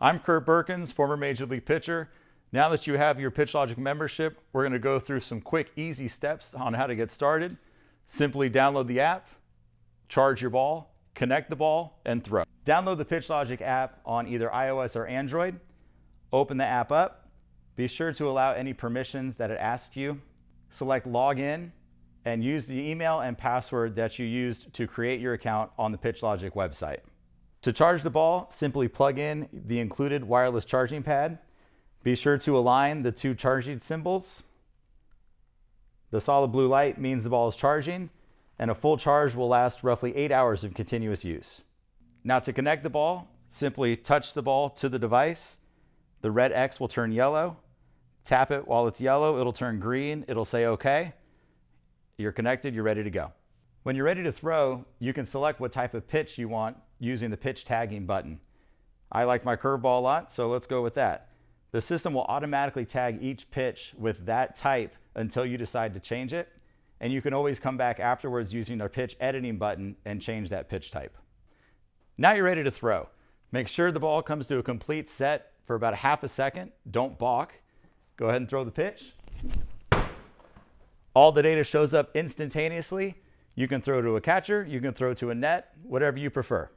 I'm Kurt Birkins, former Major League pitcher. Now that you have your PitchLogic membership, we're going to go through some quick, easy steps on how to get started. Simply download the app, charge your ball, connect the ball, and throw. Download the PitchLogic app on either iOS or Android. Open the app up. Be sure to allow any permissions that it asks you. Select Login and use the email and password that you used to create your account on the PitchLogic website. To charge the ball, simply plug in the included wireless charging pad. Be sure to align the two charging symbols. The solid blue light means the ball is charging, and a full charge will last roughly eight hours of continuous use. Now to connect the ball, simply touch the ball to the device. The red X will turn yellow. Tap it while it's yellow, it'll turn green, it'll say okay. You're connected, you're ready to go. When you're ready to throw, you can select what type of pitch you want using the pitch tagging button. I like my curveball a lot, so let's go with that. The system will automatically tag each pitch with that type until you decide to change it. And you can always come back afterwards using our pitch editing button and change that pitch type. Now you're ready to throw. Make sure the ball comes to a complete set for about a half a second. Don't balk. Go ahead and throw the pitch. All the data shows up instantaneously. You can throw to a catcher, you can throw to a net, whatever you prefer.